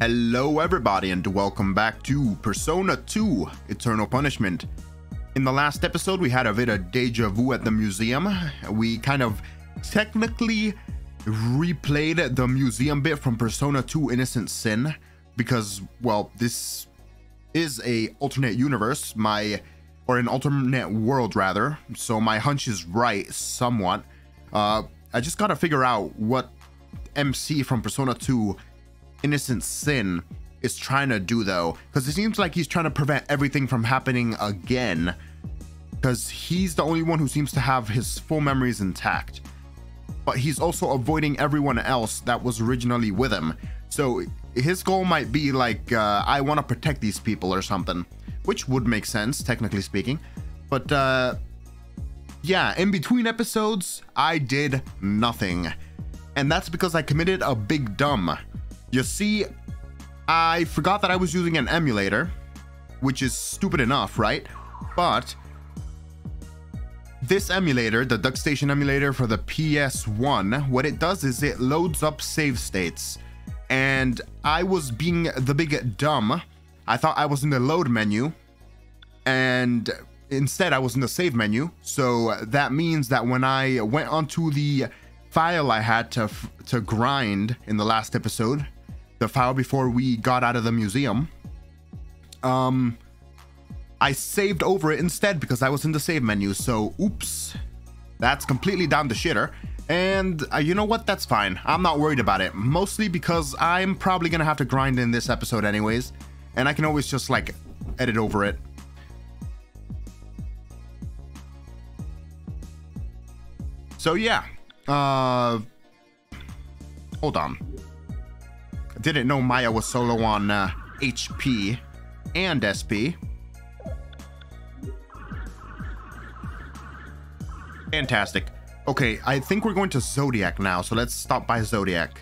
Hello everybody and welcome back to Persona 2 Eternal Punishment. In the last episode we had a bit of deja vu at the museum. We kind of technically replayed the museum bit from Persona 2 Innocent Sin because well this is a alternate universe, my or an alternate world rather. So my hunch is right somewhat. Uh I just got to figure out what MC from Persona 2 Innocent Sin is trying to do though, because it seems like he's trying to prevent everything from happening again, because he's the only one who seems to have his full memories intact. But he's also avoiding everyone else that was originally with him. So his goal might be like, uh, I want to protect these people or something, which would make sense, technically speaking. But uh, yeah, in between episodes, I did nothing. And that's because I committed a big dumb. You see, I forgot that I was using an emulator, which is stupid enough, right? But this emulator, the DuckStation emulator for the PS1, what it does is it loads up save states. And I was being the big dumb. I thought I was in the load menu. And instead, I was in the save menu. So that means that when I went onto the file I had to to grind in the last episode, the file before we got out of the museum, um, I saved over it instead because I was in the save menu. So, oops, that's completely down the shitter. And uh, you know what? That's fine. I'm not worried about it. Mostly because I'm probably gonna have to grind in this episode anyways, and I can always just like edit over it. So yeah, uh, hold on. I didn't know Maya was solo on uh, HP and SP. Fantastic. Okay, I think we're going to Zodiac now, so let's stop by Zodiac.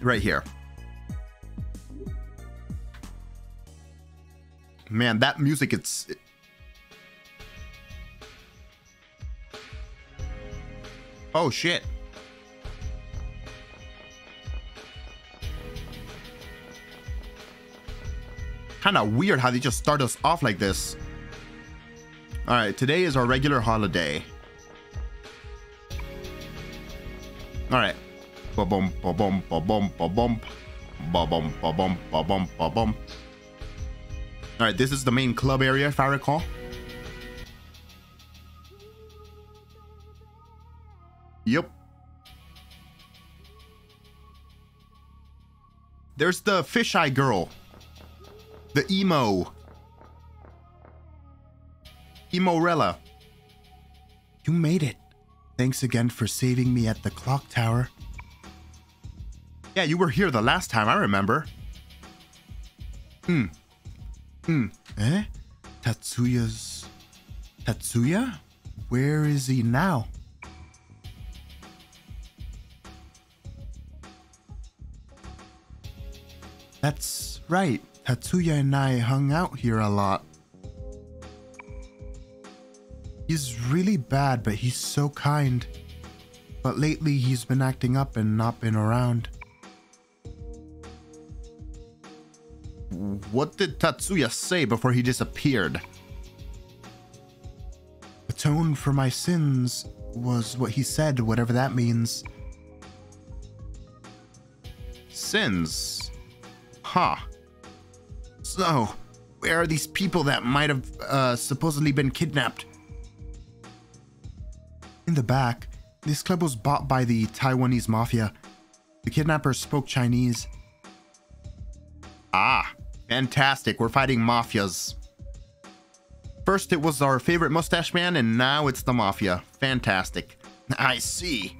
Right here. Man, that music, it's... Oh, shit. Kind of weird how they just start us off like this. All right, today is our regular holiday. All right. Ba bum ba bum ba bum ba bum ba bum ba bum ba bum ba bum. All right, this is the main club area, if I recall. Yep. There's the fisheye girl. The emo. Emorella. You made it. Thanks again for saving me at the clock tower. Yeah, you were here the last time, I remember. Hmm. Hmm. Eh? Tatsuya's... Tatsuya? Where is he now? That's right. Tatsuya and I hung out here a lot. He's really bad, but he's so kind. But lately he's been acting up and not been around. What did Tatsuya say before he disappeared? Atone for my sins was what he said, whatever that means. Sins? Huh. So, where are these people that might have uh, supposedly been kidnapped? In the back, this club was bought by the Taiwanese mafia. The kidnappers spoke Chinese. Ah, fantastic. We're fighting mafias. First it was our favorite mustache man, and now it's the mafia. Fantastic. I see.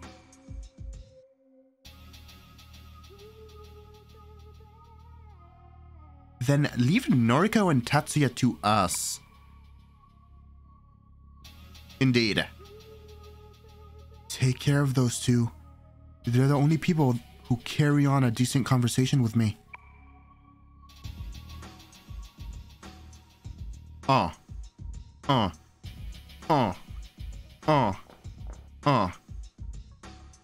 Then leave Noriko and Tatsuya to us. Indeed. Take care of those two. They're the only people who carry on a decent conversation with me. Oh. Oh. Oh. Oh. Oh.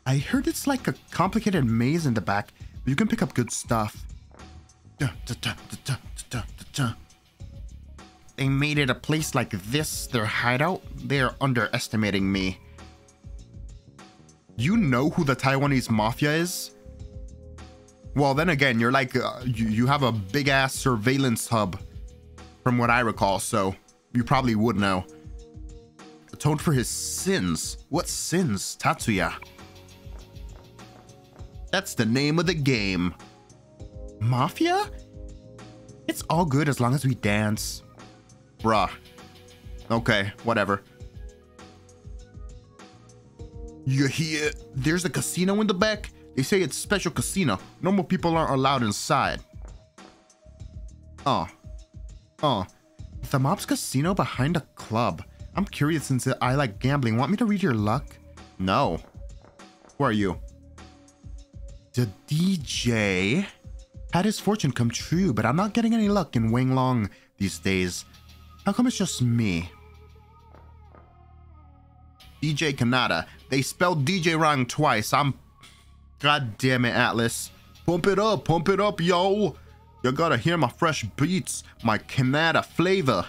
I heard it's like a complicated maze in the back, but You can pick up good stuff. They made it a place like this their hideout? They're underestimating me. You know who the Taiwanese mafia is? Well, then again, you're like, uh, you, you have a big ass surveillance hub, from what I recall, so you probably would know. Atoned for his sins. What sins, Tatsuya? That's the name of the game. Mafia? It's all good as long as we dance. Bruh. Okay, whatever. You hear? There's a casino in the back. They say it's special casino. Normal people aren't allowed inside. Oh. Oh. The mob's casino behind a club. I'm curious since I like gambling. Want me to read your luck? No. Who are you? The DJ had his fortune come true, but I'm not getting any luck in Wanglong these days. How come it's just me? DJ Kanata. They spelled DJ wrong twice. I'm... God damn it, Atlus. Pump it up, pump it up, yo. You gotta hear my fresh beats, my Kanata flavor.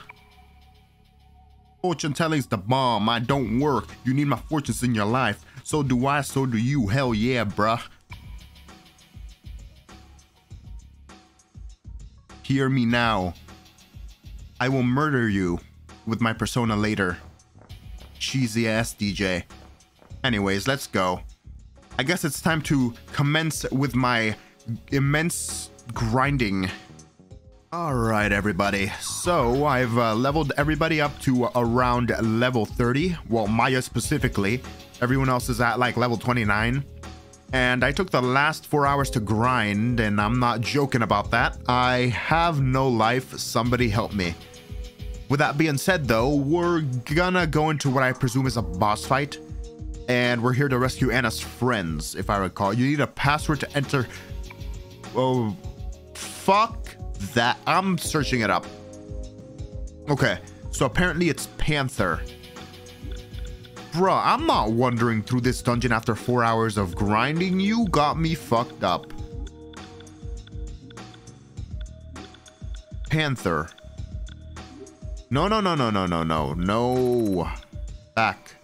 Fortune telling's the bomb. I don't work. You need my fortunes in your life. So do I, so do you. Hell yeah, bruh. Hear me now. I will murder you with my persona later. Cheesy ass DJ. Anyways, let's go. I guess it's time to commence with my immense grinding. All right, everybody. So I've uh, leveled everybody up to around level 30. Well, Maya specifically. Everyone else is at like level 29. And I took the last four hours to grind, and I'm not joking about that. I have no life. Somebody help me. With that being said, though, we're gonna go into what I presume is a boss fight. And we're here to rescue Anna's friends, if I recall. You need a password to enter... Oh, fuck that. I'm searching it up. Okay, so apparently it's Panther. Bruh, I'm not wandering through this dungeon after four hours of grinding. You got me fucked up. Panther. No, no, no, no, no, no, no, no. Back.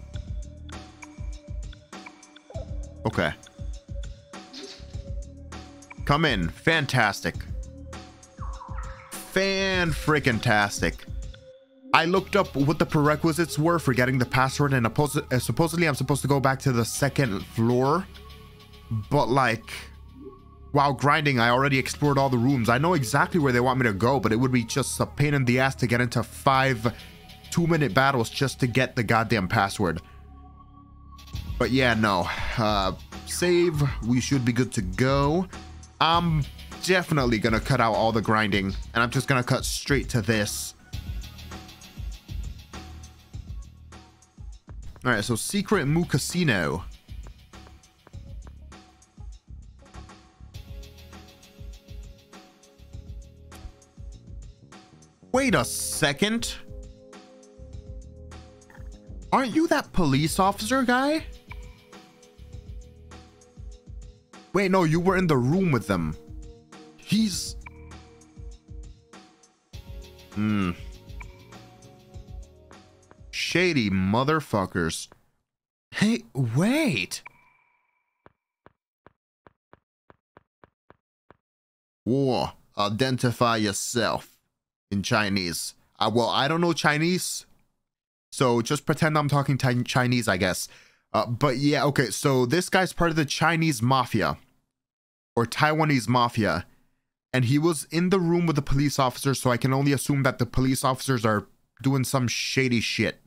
Okay. Come in. Fantastic. Fan freaking tastic. I looked up what the prerequisites were for getting the password and uh, supposedly I'm supposed to go back to the second floor. But like, while grinding, I already explored all the rooms. I know exactly where they want me to go, but it would be just a pain in the ass to get into five two-minute battles just to get the goddamn password. But yeah, no. Uh, save. We should be good to go. I'm definitely gonna cut out all the grinding, and I'm just gonna cut straight to this. All right, so Secret Mu Casino. Wait a second. Aren't you that police officer guy? Wait, no, you were in the room with them. He's... Hmm. Shady motherfuckers. Hey, wait! War, identify yourself in Chinese. Uh, well, I don't know Chinese, so just pretend I'm talking Chinese, I guess. Uh, but yeah, okay, so this guy's part of the Chinese mafia or Taiwanese mafia, and he was in the room with the police officers, so I can only assume that the police officers are doing some shady shit.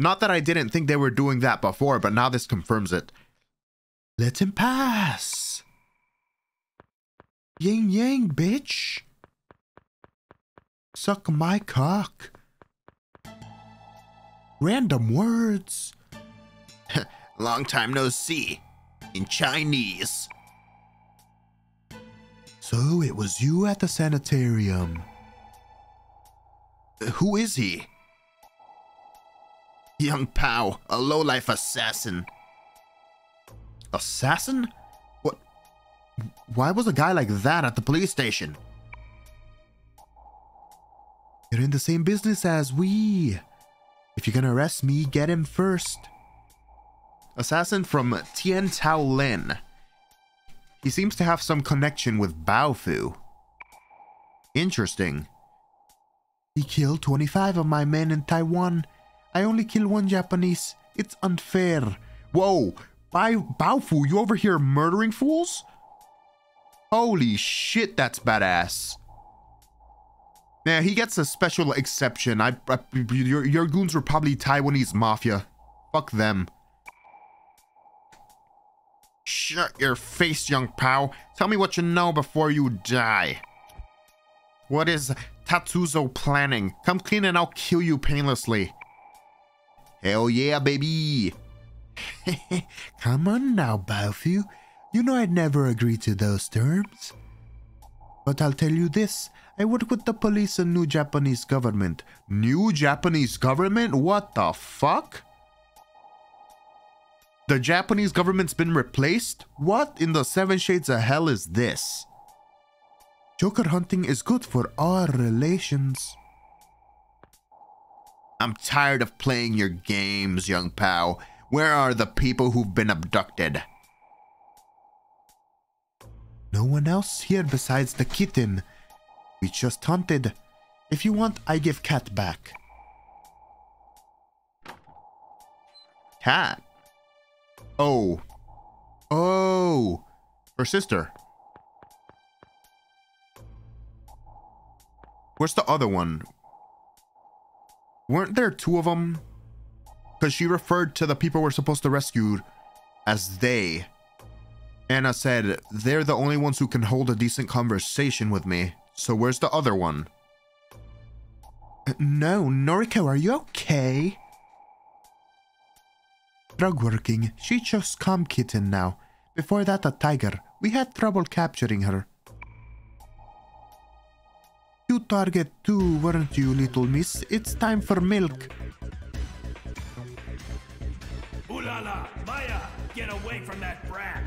Not that I didn't think they were doing that before, but now this confirms it. Let him pass. Yin yang, bitch. Suck my cock. Random words. Long time no see. In Chinese. So it was you at the sanitarium. Who is he? Yung Pao, a lowlife assassin. assassin? What? Why was a guy like that at the police station? You're in the same business as we. If you're gonna arrest me, get him first. Assassin from Tien Tao Lin. He seems to have some connection with Baofu. Interesting. He killed 25 of my men in Taiwan. I only kill one Japanese. It's unfair. Whoa, Bai Baofu, you over here murdering fools? Holy shit, that's badass. Yeah, he gets a special exception. I, I your, your goons were probably Taiwanese mafia. Fuck them. Shut your face, young pal. Tell me what you know before you die. What is Tatsuzo planning? Come clean and I'll kill you painlessly. Hell yeah, baby. Come on now, Baofu. You know I'd never agree to those terms. But I'll tell you this. I work with the police and new Japanese government. New Japanese government? What the fuck? The Japanese government's been replaced? What in the seven shades of hell is this? Joker hunting is good for our relations. I'm tired of playing your games, young pal. Where are the people who've been abducted? No one else here besides the kitten. We just hunted. If you want, I give cat back. Cat? Oh. Oh. Her sister. Where's the other one? Weren't there two of them? Because she referred to the people we're supposed to rescue as they. Anna said, they're the only ones who can hold a decent conversation with me. So where's the other one? No, Noriko, are you okay? Drug working. She just calm kitten now. Before that, a tiger. We had trouble capturing her. You target two, weren't you, little miss? It's time for milk. Ooh la la, Maya, get away from that brat.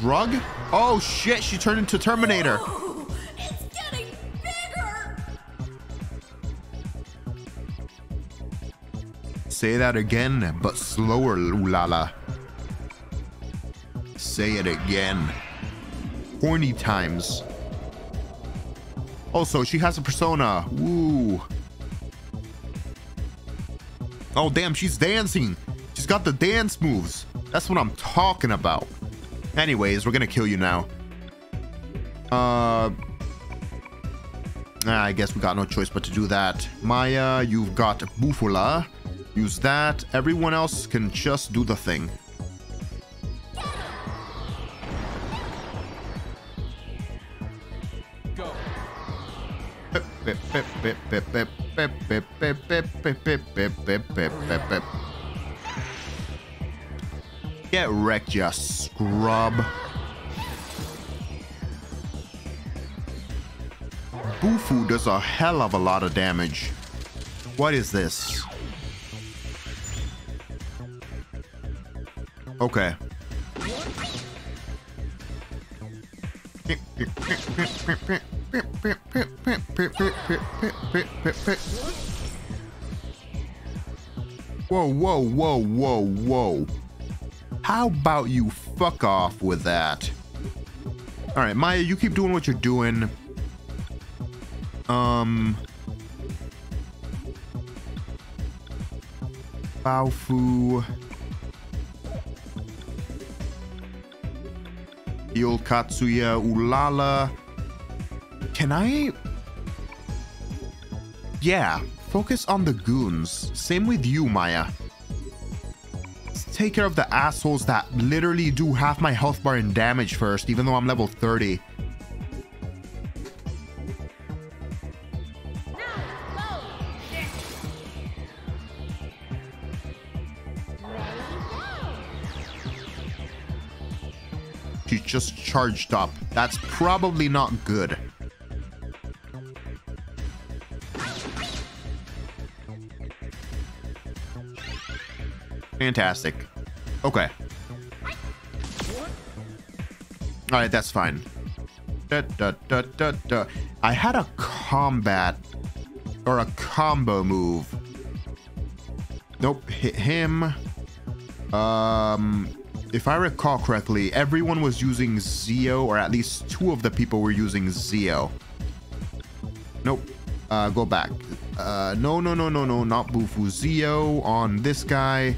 Drug? Oh shit, she turned into Terminator. Ooh, it's getting bigger. Say that again, but slower, Ulala. Say it again. Horny times. Also, she has a persona. Woo. Oh, damn, she's dancing. She's got the dance moves. That's what I'm talking about. Anyways, we're gonna kill you now. Uh, I guess we got no choice but to do that. Maya, you've got Bufula. Use that. Everyone else can just do the thing. Get wrecked, you scrub. Bufu does a hell of a lot of damage. What is this? Okay. Whoa, whoa, whoa, whoa, whoa. How about you fuck off with that? All right, Maya, you keep doing what you're doing. Um. Baofu. Heal Katsuya Ulala. Can I? Yeah, focus on the goons. Same with you, Maya. Let's take care of the assholes that literally do half my health bar in damage first, even though I'm level 30. She's just charged up. That's probably not good. Fantastic. Okay. All right, that's fine. Da, da, da, da, da. I had a combat or a combo move. Nope, hit him. Um, if I recall correctly, everyone was using Zio, or at least two of the people were using Zio. Nope. Uh, go back. Uh, no, no, no, no, no, not Bufu. Zio on this guy.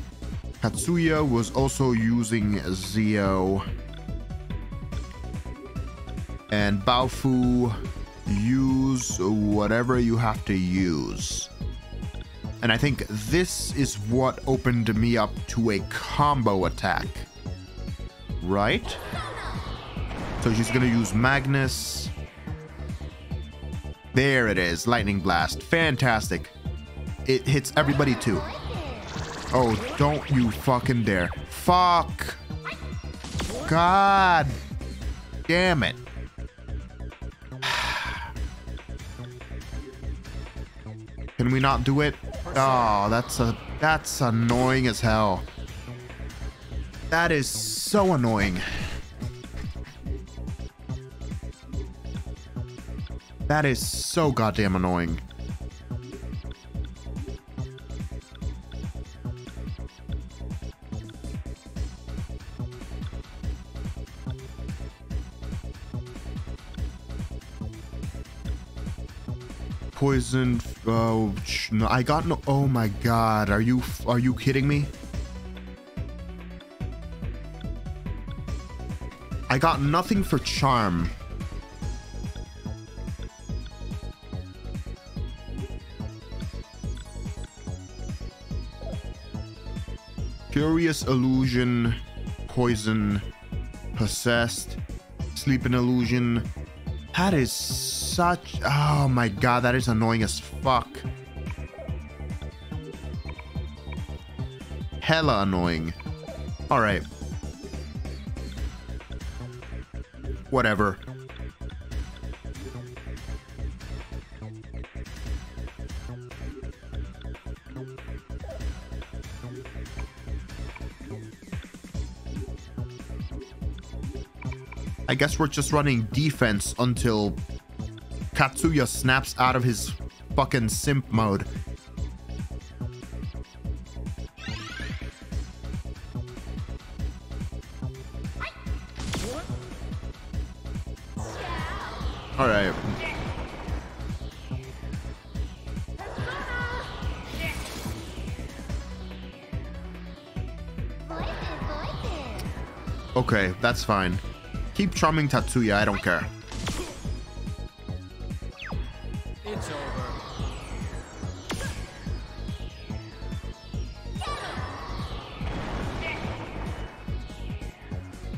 Katsuya was also using Zio. And Baofu, use whatever you have to use. And I think this is what opened me up to a combo attack. Right? So she's gonna use Magnus. There it is, Lightning Blast. Fantastic. It hits everybody too. Oh, don't you fucking dare. Fuck. God damn it. Can we not do it? Oh, that's a that's annoying as hell. That is so annoying. That is so goddamn annoying. Poison. Oh, no, I got no. Oh my god, are you are you kidding me? I got nothing for charm. Curious illusion, poison, possessed, sleeping illusion. That is such. Oh my god, that is annoying as fuck. Hella annoying. Alright. Whatever. I guess we're just running defense until Katsuya snaps out of his fucking simp mode. All right. Okay, that's fine. Keep charming Tatsuya, I don't care.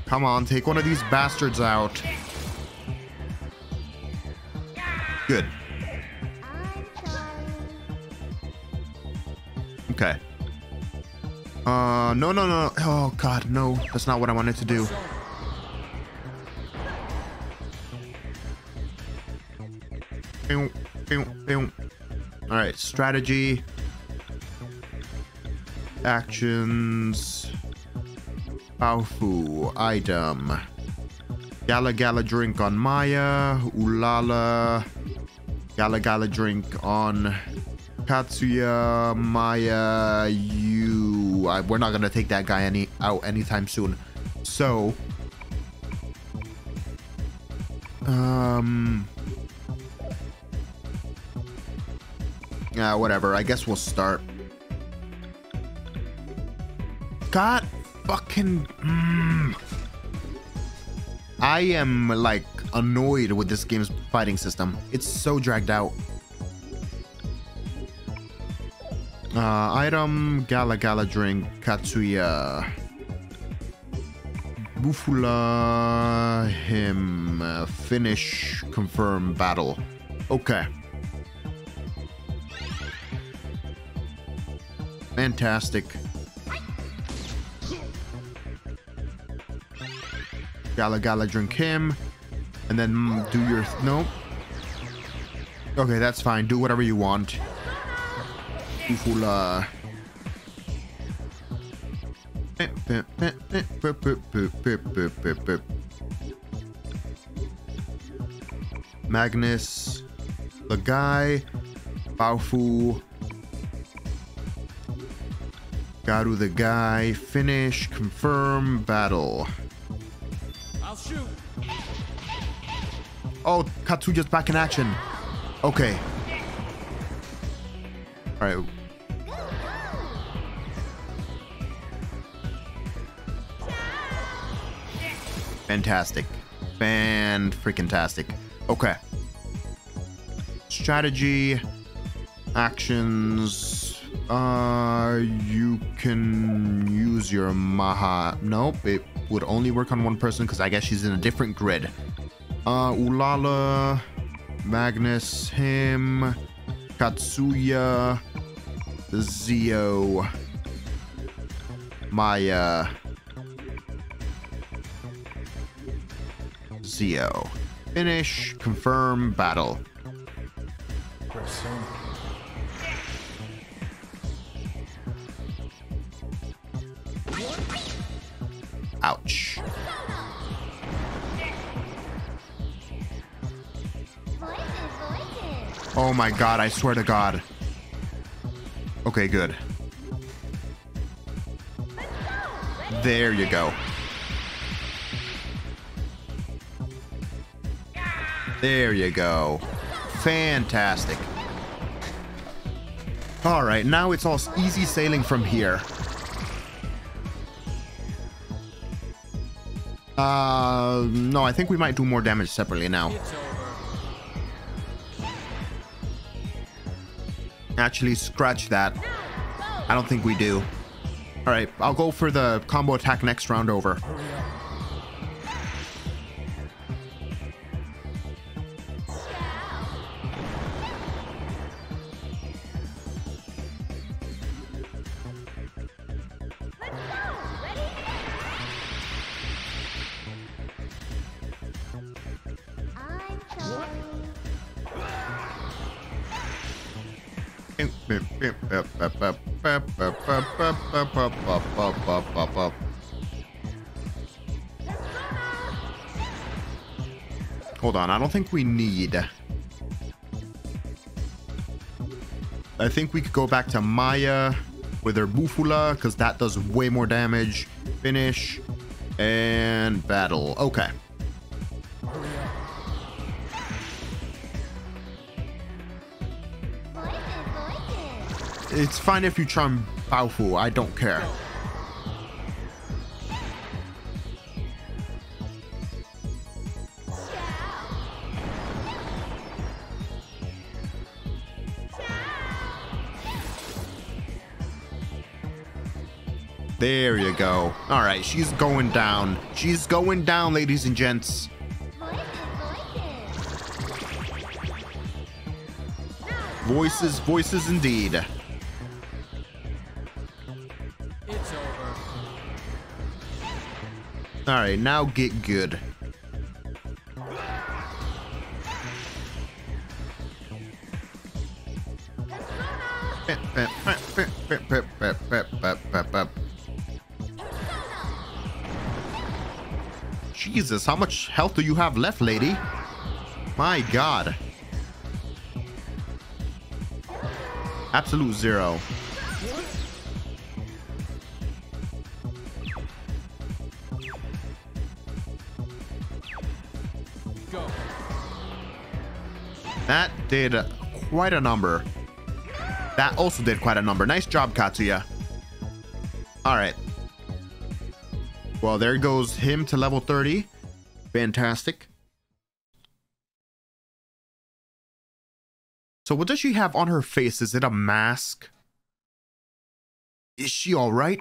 Come on, take one of these bastards out. Good. Okay. Uh, no, no, no. Oh, God, no. That's not what I wanted to do. Pew, pew, pew. All right, strategy. Actions. Baofu, item. Gala Gala drink on Maya. Ulala. Gala Gala drink on Katsuya. Maya. You. I, we're not gonna take that guy any out anytime soon. So. Um. Yeah, whatever. I guess we'll start. God fucking. Mm. I am like annoyed with this game's fighting system. It's so dragged out. Uh, item Gala Gala drink Katsuya. Bufula him uh, finish confirm battle. Okay. Fantastic. Gala Gala drink him. And then mm, do your... Nope. Okay, that's fine. Do whatever you want. Ufula. Magnus, the guy, Baofu, Garu the guy, finish, confirm, battle. Shoot. Oh, Katsuya's back in action. Okay. All right. Fantastic. Fan freaking tastic. Okay. Strategy. Actions. Uh, you can use your Maha. Nope, it would only work on one person because I guess she's in a different grid. Uh, Ulala, Magnus, him, Katsuya, Zio, Maya, Zio. Finish, confirm, battle. Ouch. Oh my god, I swear to god. Okay, good. There you go. There you go. Fantastic. All right, now it's all easy sailing from here. Uh, no, I think we might do more damage separately now. Actually, scratch that. I don't think we do. All right, I'll go for the combo attack next round over. On, I don't think we need. I think we could go back to Maya with her Bufula because that does way more damage. Finish and battle. Okay. It's fine if you and Baofu. I don't care. There you go. All right, she's going down. She's going down, ladies and gents. Voices, voices indeed. It's over. All right, now get good. Jesus, how much health do you have left, lady? My god. Absolute zero. Go. That did quite a number. That also did quite a number. Nice job, Katsuya. All right. Well, there goes him to level 30. Fantastic. So what does she have on her face? Is it a mask? Is she all right?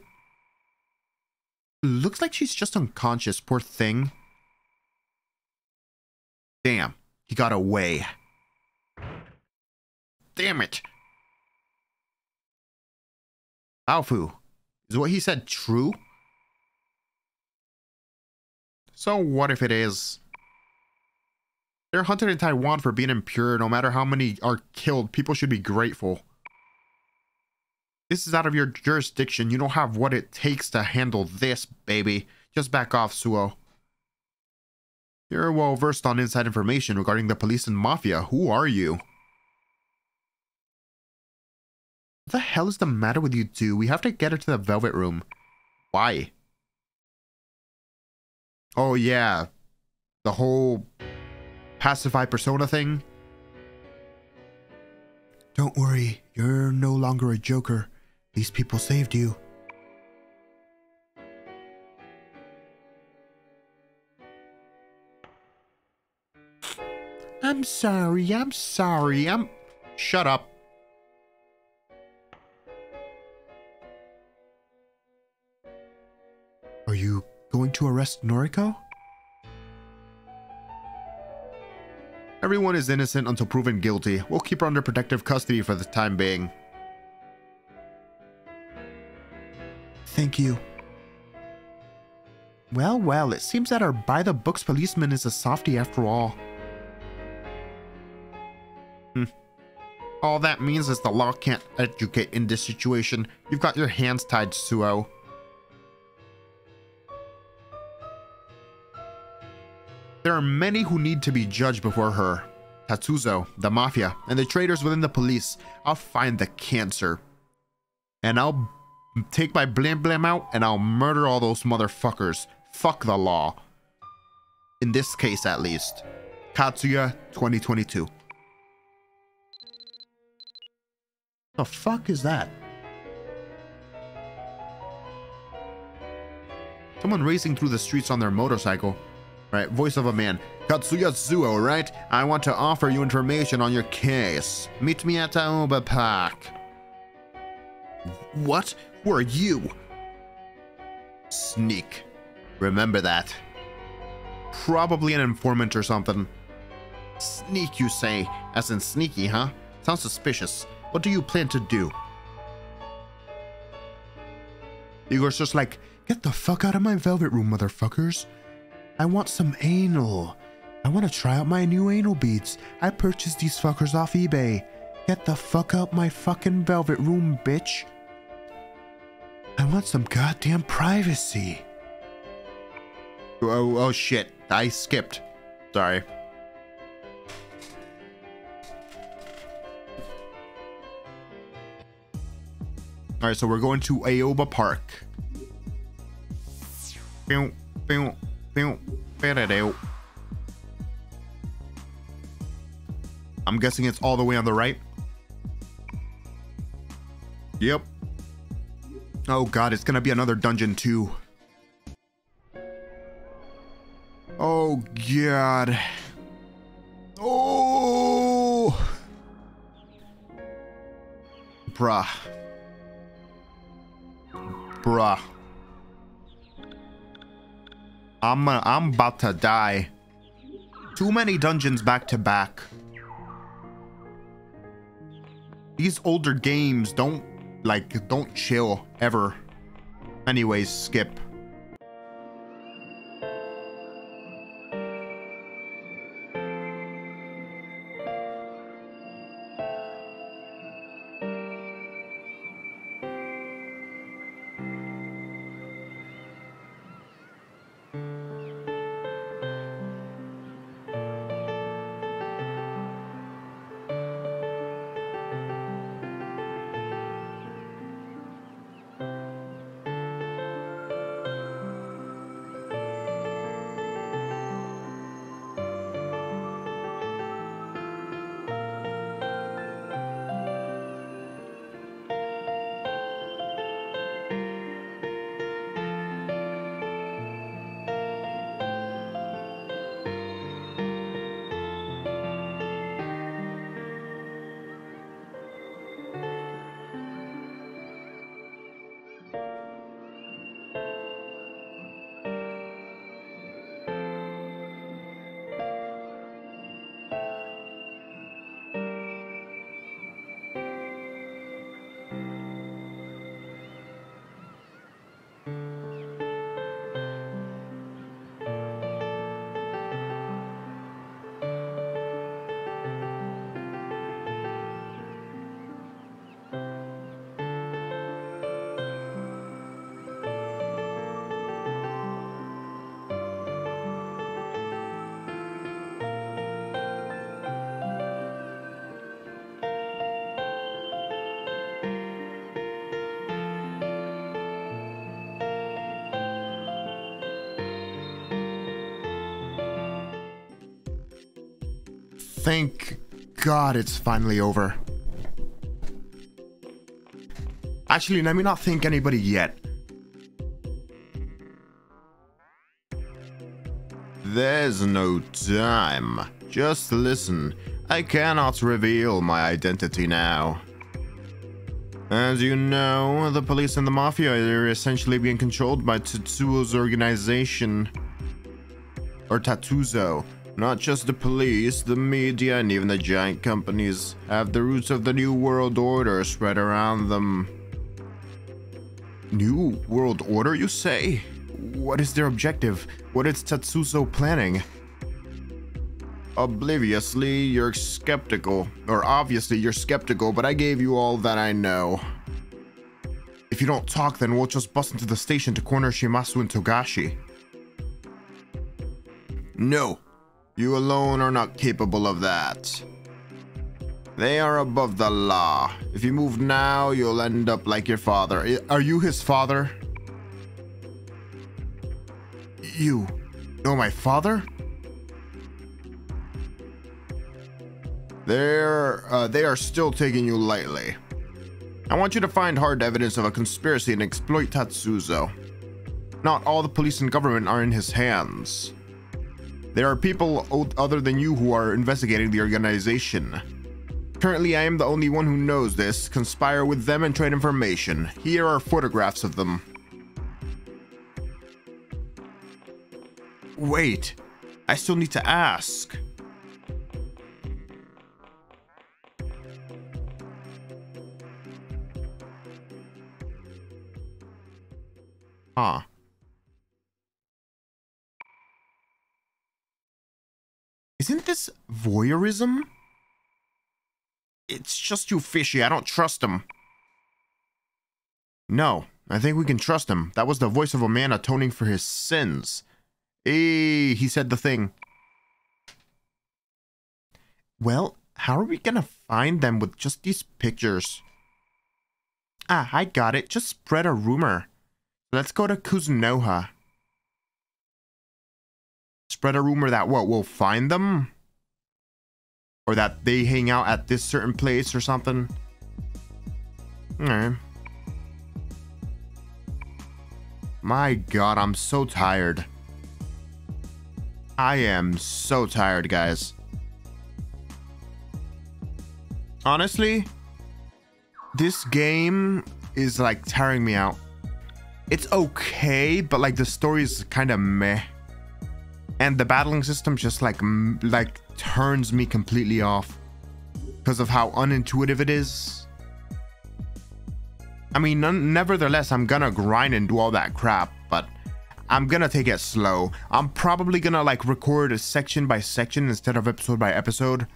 Looks like she's just unconscious. Poor thing. Damn, he got away. Damn it. Baofu, is what he said true? So what if it is? They're hunted in Taiwan for being impure. No matter how many are killed, people should be grateful. This is out of your jurisdiction. You don't have what it takes to handle this, baby. Just back off, Suo. You're well versed on inside information regarding the police and mafia. Who are you? What the hell is the matter with you two? We have to get her to the Velvet Room. Why? Oh, yeah. The whole pacify persona thing. Don't worry, you're no longer a joker. These people saved you. I'm sorry, I'm sorry, I'm. Shut up. Going to arrest Noriko? Everyone is innocent until proven guilty. We'll keep her under protective custody for the time being. Thank you. Well, well, it seems that our by-the-books policeman is a softie after all. Hmm. All that means is the law can't educate in this situation. You've got your hands tied, Suo. There are many who need to be judged before her. Tatsuzo, the mafia, and the traitors within the police. I'll find the cancer. And I'll take my blam blam out and I'll murder all those motherfuckers. Fuck the law. In this case, at least. Katsuya 2022. The fuck is that? Someone racing through the streets on their motorcycle. Right, voice of a man. Katsuya Suo, right? I want to offer you information on your case. Meet me at Aoba Park. What? Who are you? Sneak. Remember that. Probably an informant or something. Sneak, you say? As in sneaky, huh? Sounds suspicious. What do you plan to do? Igor's just like, get the fuck out of my velvet room, motherfuckers. I want some anal. I want to try out my new anal beads. I purchased these fuckers off eBay. Get the fuck out my fucking velvet room, bitch. I want some goddamn privacy. Oh, oh, oh shit. I skipped. Sorry. Alright, so we're going to Aoba Park. I'm guessing it's all the way on the right. Yep. Oh god, it's gonna be another dungeon too. Oh god. Oh! Bruh. Bruh. I'm uh, I'm about to die. Too many dungeons back to back. These older games don't like don't chill ever. Anyways, skip. Thank God it's finally over. Actually, let me not thank anybody yet. There's no time. Just listen. I cannot reveal my identity now. As you know, the police and the mafia are essentially being controlled by Tetsuo's organization. Or Tatsuzo. Not just the police, the media, and even the giant companies have the roots of the New World Order spread around them. New World Order, you say? What is their objective? What is Tatsuzo planning? Obliviously, you're skeptical. Or obviously, you're skeptical, but I gave you all that I know. If you don't talk, then we'll just bust into the station to corner Shimasu and Togashi. No, you alone are not capable of that. They are above the law. If you move now, you'll end up like your father. Are you his father? You know my father? They're, uh, they are still taking you lightly. I want you to find hard evidence of a conspiracy and exploit Tatsuzo. Not all the police and government are in his hands. There are people other than you who are investigating the organization. Currently, I am the only one who knows this. Conspire with them and trade information. Here are photographs of them. Wait, I still need to ask. Huh. Isn't this voyeurism? It's just too fishy. I don't trust him. No, I think we can trust him. That was the voice of a man atoning for his sins. Hey, he said the thing. Well, how are we gonna find them with just these pictures? Ah, I got it. Just spread a rumor. Let's go to Kuzunoha. Spread a rumor that what, we'll find them? Or that they hang out at this certain place or something? Alright. My god, I'm so tired. I am so tired, guys. Honestly, this game is like tearing me out it's okay, but like the story is kind of meh. And the battling system just like like turns me completely off because of how unintuitive it is. I mean, nevertheless, I'm gonna grind and do all that crap, but I'm gonna take it slow. I'm probably gonna like record a section by section instead of episode by episode.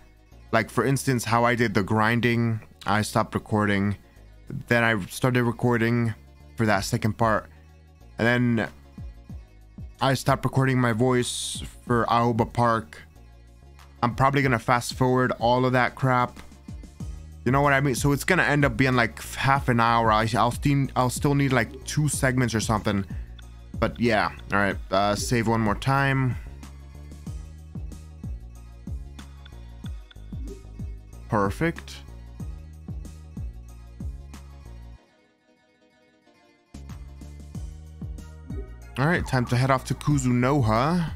Like for instance, how I did the grinding, I stopped recording, then I started recording, for that second part. And then I stopped recording my voice for Aoba Park. I'm probably gonna fast forward all of that crap. You know what I mean? So it's gonna end up being like half an hour. I, will still I'll still need like two segments or something. But yeah, all right. Uh, save one more time. Perfect. Alright, time to head off to Kuzunoha.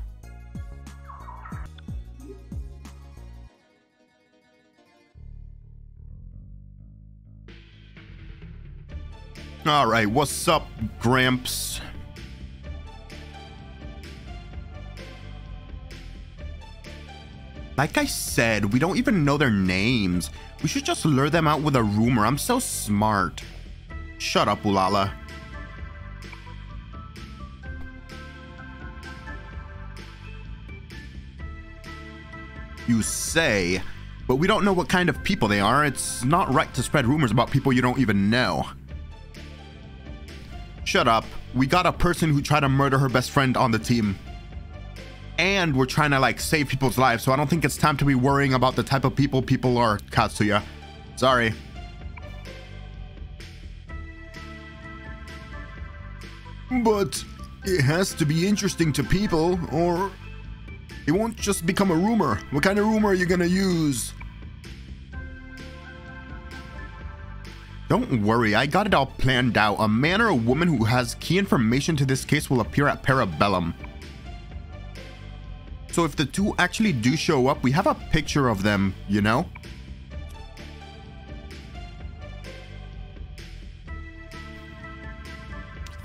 Alright, what's up, Gramps? Like I said, we don't even know their names. We should just lure them out with a rumor. I'm so smart. Shut up, Ulala. You say, but we don't know what kind of people they are. It's not right to spread rumors about people you don't even know. Shut up. We got a person who tried to murder her best friend on the team. And we're trying to like save people's lives, so I don't think it's time to be worrying about the type of people people are, Katsuya. Sorry. But it has to be interesting to people, or It won't just become a rumor. What kind of rumor are you gonna use? Don't worry, I got it all planned out. A man or a woman who has key information to this case will appear at Parabellum. So if the two actually do show up, we have a picture of them, you know?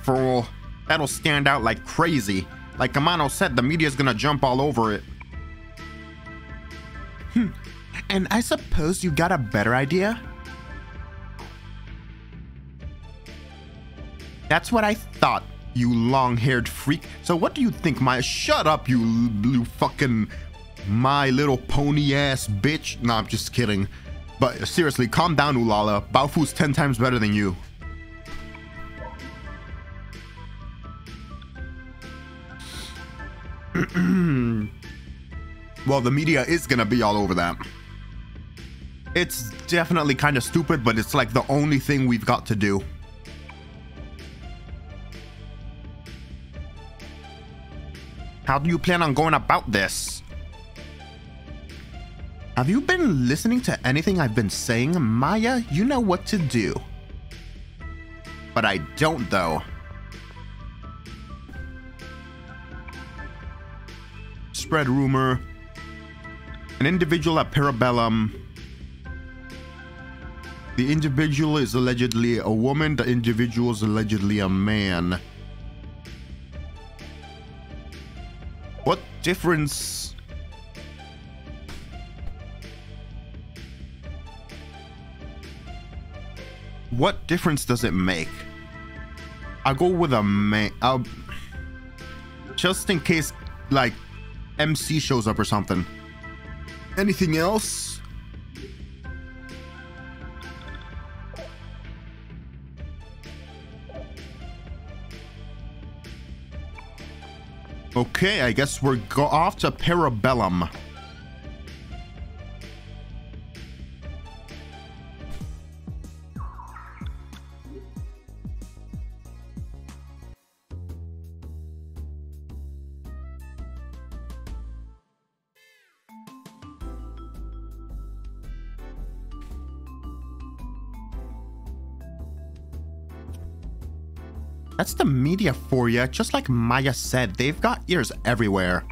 Fool. That'll stand out like crazy. Like Amano said, the media's gonna jump all over it. Hmm. And I suppose you got a better idea? That's what I thought, you long-haired freak. So what do you think, my- Shut up, you, blue fucking My Little Pony ass bitch. No, I'm just kidding. But seriously, calm down, Ulala. Baofu's 10 times better than you. well, the media is gonna be all over that. It's definitely kind of stupid, but it's like the only thing we've got to do. How do you plan on going about this? Have you been listening to anything I've been saying? Maya, you know what to do. But I don't, though. Spread rumor. An individual at Parabellum. The individual is allegedly a woman, the individual is allegedly a man. What difference? What difference does it make? I'll go with a man. I'll, uh, just in case, like, MC shows up or something. Anything else? Okay, I guess we're go off to Parabellum. That's the media for you. Just like Maya said, they've got ears everywhere.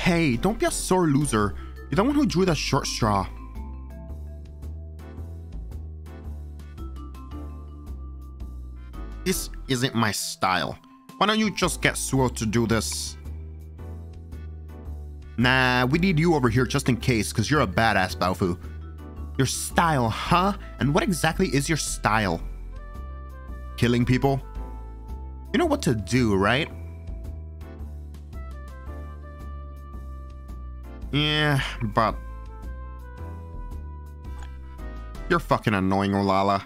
Hey, don't be a sore loser. You're the one who drew the short straw. This isn't my style. Why don't you just get Suo to do this? Nah, we need you over here just in case, because you're a badass, Baofu. Your style, huh? And what exactly is your style? Killing people? You know what to do, right? Yeah, but... You're fucking annoying, Ulala.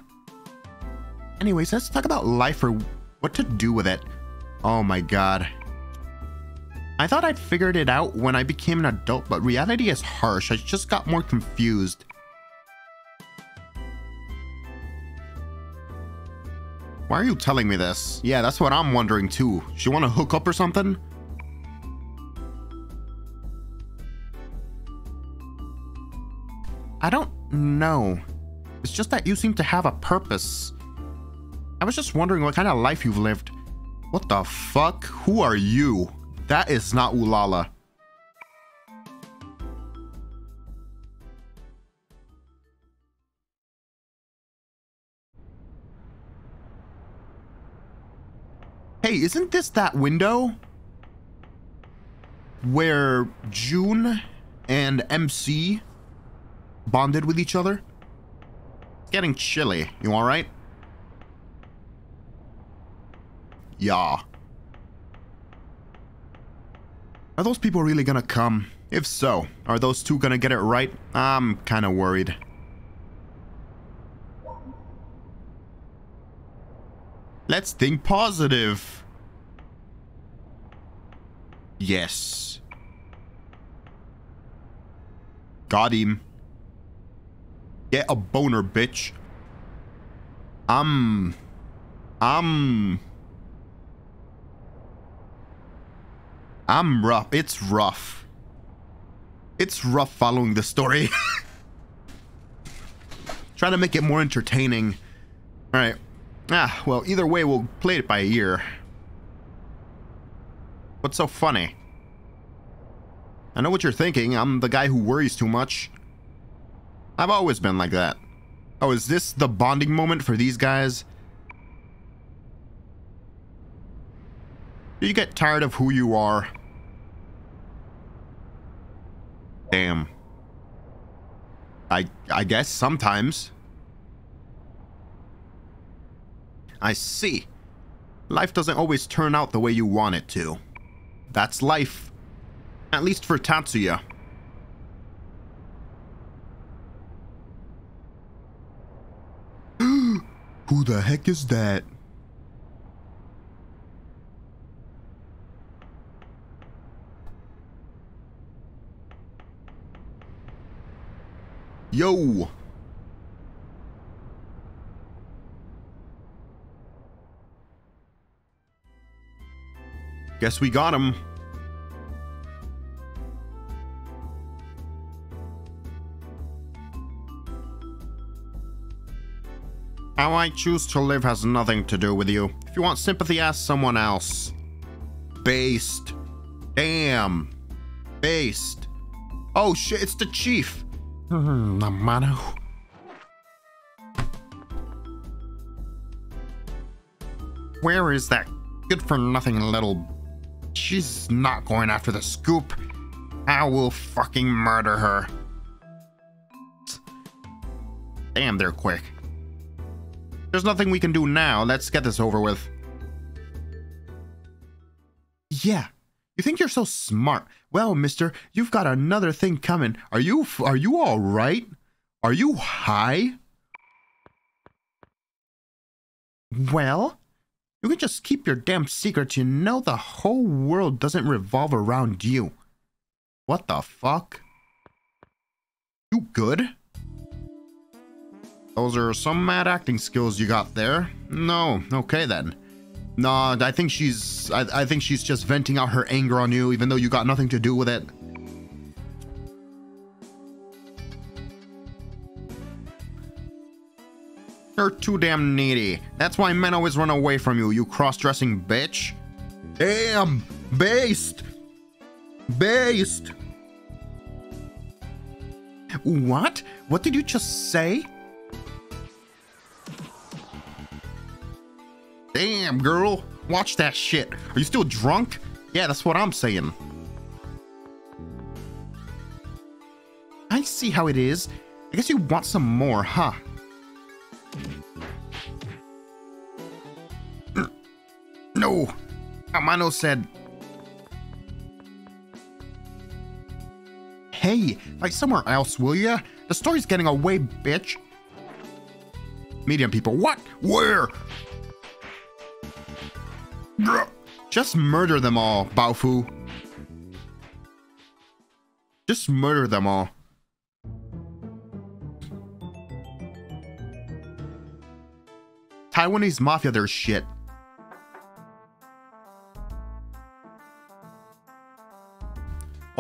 Anyways, let's talk about life or what to do with it. Oh my god. I thought I'd figured it out when I became an adult, but reality is harsh. I just got more confused. Why are you telling me this? Yeah, that's what I'm wondering too. She want to hook up or something? I don't know. It's just that you seem to have a purpose. I was just wondering what kind of life you've lived. What the fuck? Who are you? That is not Ulala. Hey, isn't this that window? Where June and MC bonded with each other? It's getting chilly. You alright? Yeah. Are those people really gonna come? If so, are those two gonna get it right? I'm kinda worried. Let's think positive. Yes. Got him. Get a boner, bitch. Um. I'm... I'm rough. It's rough. It's rough following the story. Trying to make it more entertaining. Alright. Ah, well, either way, we'll play it by ear. What's so funny? I know what you're thinking. I'm the guy who worries too much. I've always been like that. Oh, is this the bonding moment for these guys? Do you get tired of who you are? Damn. I I guess sometimes. I see. Life doesn't always turn out the way you want it to. That's life. At least for Tatsuya. Who the heck is that? Yo! Guess we got him. How I choose to live has nothing to do with you. If you want sympathy, ask someone else. Based. Damn. Based. Oh shit, it's the chief. Hmm, Namano. Where is that good for nothing little... She's not going after the scoop. I will fucking murder her. Damn, they're quick. There's nothing we can do now. Let's get this over with. Yeah. You think you're so smart. Well, mister, you've got another thing coming. Are you are you all right? Are you high? Well, you can just keep your damn secrets. You know the whole world doesn't revolve around you. What the fuck? You good? Those are some mad acting skills you got there. No, okay then. No, I think she's I, I think she's just venting out her anger on you, even though you got nothing to do with it. You're too damn needy. That's why men always run away from you, you cross-dressing bitch. Damn! Based! Based! What? What did you just say? Damn, girl. Watch that shit. Are you still drunk? Yeah, that's what I'm saying. I see how it is. I guess you want some more, huh? Amano said... Hey, like somewhere else, will ya? The story's getting away, bitch. Medium people. What? Where? Just murder them all, Baofu. Just murder them all. Taiwanese mafia, their shit.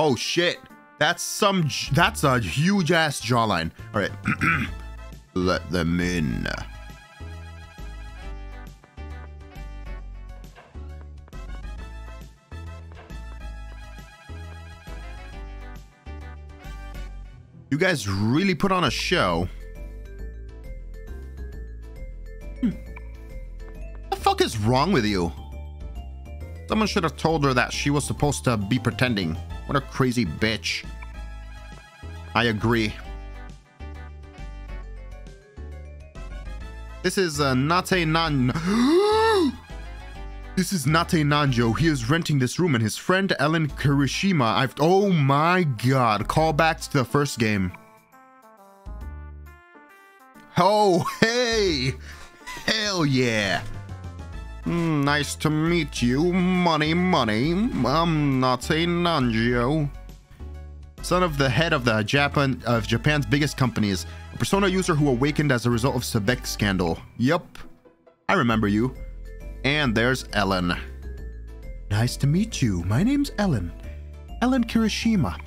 Oh shit. That's some, that's a huge ass jawline. All right. Let them in. You guys really put on a show. Hmm. What the fuck is wrong with you? Someone should have told her that she was supposed to be pretending. What a crazy bitch. I agree. This is uh, Nate Nan. this is Nate Nanjo. He is renting this room, and his friend Ellen Kirishima. I've. Oh my god. Call back to the first game. Oh, hey! Hell yeah! Mm, nice to meet you, money, money. I'm Nate Nanjo. Son of the head of the Japan of Japan's biggest companies, a Persona user who awakened as a result of Sebec scandal. Yup, I remember you. And there's Ellen. Nice to meet you. My name's Ellen. Ellen Kirishima.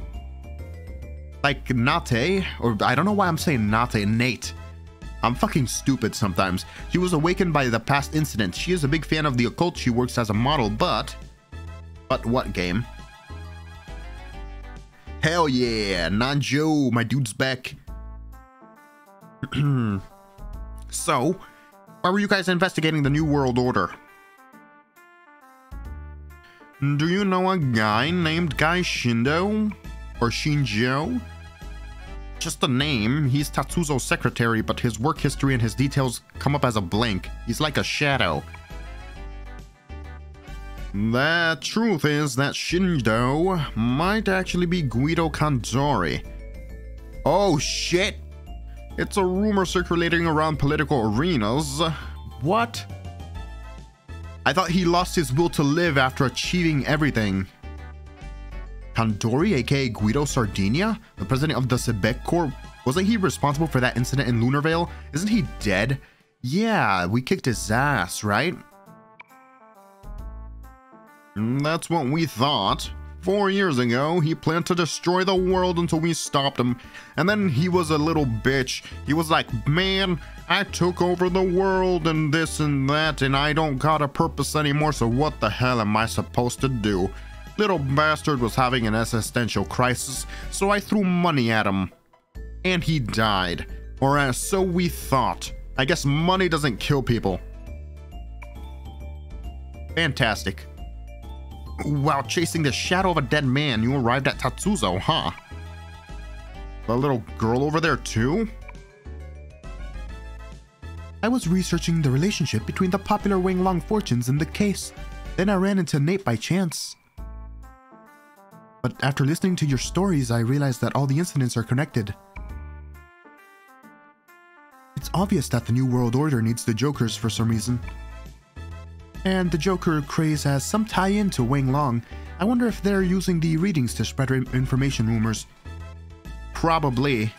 Like Nate, or I don't know why I'm saying Nate, Nate. I'm fucking stupid sometimes. She was awakened by the past incident. She is a big fan of the occult. She works as a model, but... But what game? Hell yeah, Nanjo, my dude's back. so, why were you guys investigating the New World Order? Do you know a guy named Guy Shindo? Or Shinjo? Just a name. He's Tatsuzo's secretary, but his work history and his details come up as a blank. He's like a shadow. The truth is that Shinjo might actually be Guido Kandori. Oh shit! It's a rumor circulating around political arenas. What? I thought he lost his will to live after achieving everything. Kandori, aka Guido Sardinia, the president of the Sebec Corps, wasn't he responsible for that incident in Lunarvale? Isn't he dead? Yeah, we kicked his ass, right? Mm, that's what we thought. Four years ago, he planned to destroy the world until we stopped him. And then he was a little bitch. He was like, man, I took over the world and this and that, and I don't got a purpose anymore, so what the hell am I supposed to do? Little bastard was having an existential crisis, so I threw money at him. And he died. Or as so we thought. I guess money doesn't kill people. Fantastic. While chasing the shadow of a dead man, you arrived at Tatsuzo, huh? The little girl over there too? I was researching the relationship between the popular Wang Long fortunes and the case. Then I ran into Nate by chance. But after listening to your stories, I realized that all the incidents are connected. It's obvious that the New World Order needs the Jokers for some reason. And the Joker craze has some tie-in to Wang Long. I wonder if they're using the readings to spread information rumors. Probably.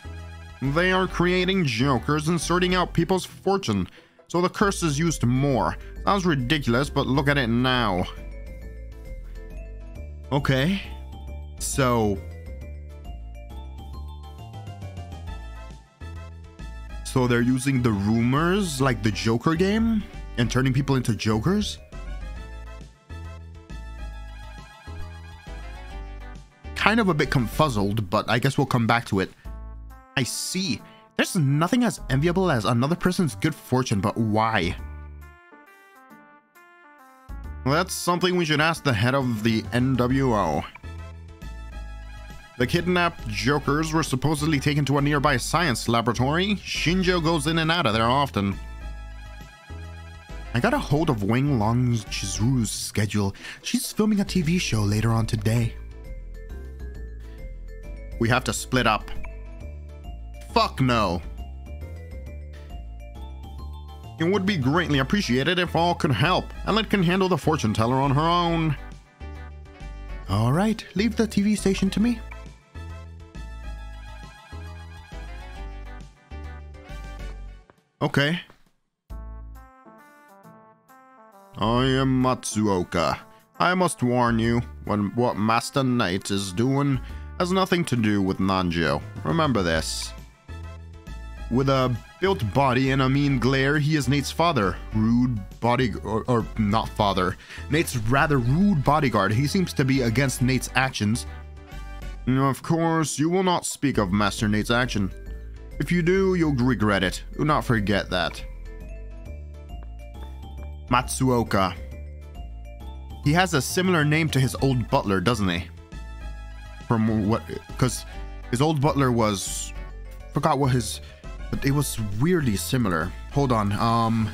They are creating Jokers and sorting out people's fortune, so the curse is used more. Sounds ridiculous, but look at it now. Okay. So... So they're using the rumors, like the Joker game? and turning people into jokers? Kind of a bit confuzzled, but I guess we'll come back to it. I see. There's nothing as enviable as another person's good fortune, but why? That's something we should ask the head of the NWO. The kidnapped jokers were supposedly taken to a nearby science laboratory. Shinjo goes in and out of there often. I got a hold of Wang Long Chizuru's schedule. She's filming a TV show later on today. We have to split up. Fuck no. It would be greatly appreciated if all could help. Ellen can handle the fortune teller on her own. Alright, leave the TV station to me. Okay, I am Matsuoka. I must warn you, when what Master Nate is doing has nothing to do with Nanjo. Remember this. With a built body and a mean glare, he is Nate's father. Rude body, or, or not father. Nate's rather rude bodyguard. He seems to be against Nate's actions. Of course, you will not speak of Master Nate's action. If you do, you'll regret it. Do not forget that. Matsuoka. He has a similar name to his old butler, doesn't he? From what, because his old butler was, forgot what his, but it was weirdly similar. Hold on, um,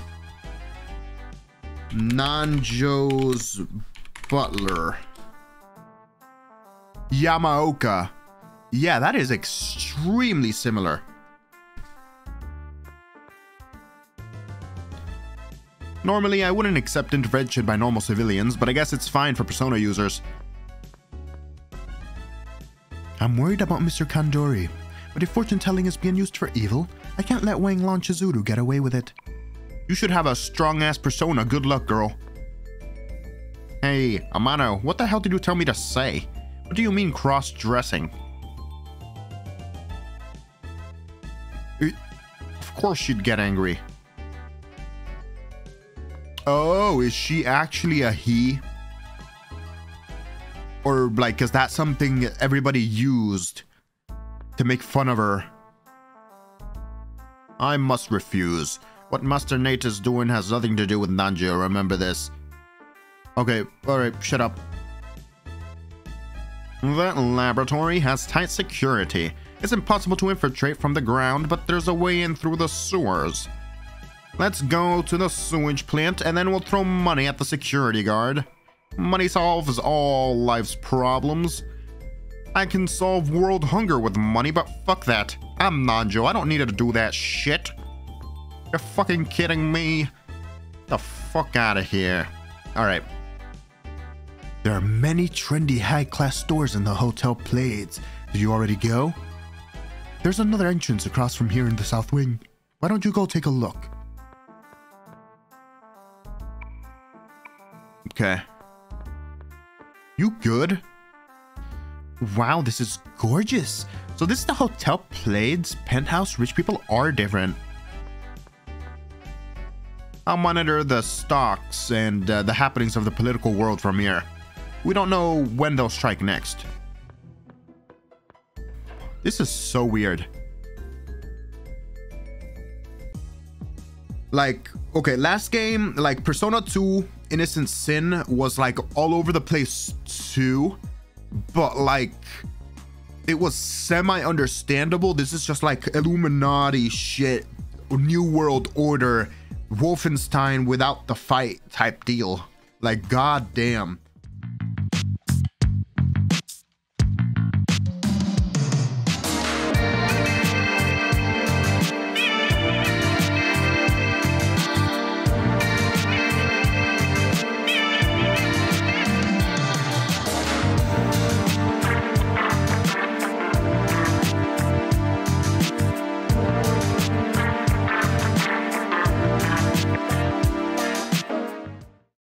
Nanjo's butler. Yamaoka. Yeah, that is extremely similar. Normally, I wouldn't accept intervention by normal civilians, but I guess it's fine for Persona users. I'm worried about Mr. Kandori, but if fortune telling is being used for evil, I can't let Wang Long Chizuru get away with it. You should have a strong ass persona, good luck, girl. Hey, Amano, what the hell did you tell me to say? What do you mean cross-dressing? Eh, Of course she'd get angry. Oh, is she actually a he? Or like, is that something everybody used to make fun of her? I must refuse. What Master Nate is doing has nothing to do with Nanjo, remember this. Okay, alright, shut up. That laboratory has tight security. It's impossible to infiltrate from the ground, but there's a way in through the sewers. Let's go to the sewage plant and then we'll throw money at the security guard. Money solves all life's problems. I can solve world hunger with money, but fuck that. I'm Nanjo. I don't need to do that shit. You're fucking kidding me? The fuck out of here. Alright. There are many trendy high-class stores in the Hotel Plades. Did you already go? There's another entrance across from here in the south wing. Why don't you go take a look? Okay. You good? Wow, this is gorgeous. So this is the Hotel Plades penthouse. Rich people are different. I'll monitor the stocks and uh, the happenings of the political world from here. We don't know when they'll strike next. This is so weird. Like, okay, last game, like Persona 2 Innocent Sin was like all over the place too, but like it was semi understandable. This is just like Illuminati shit, New World Order, Wolfenstein without the fight type deal. Like, goddamn.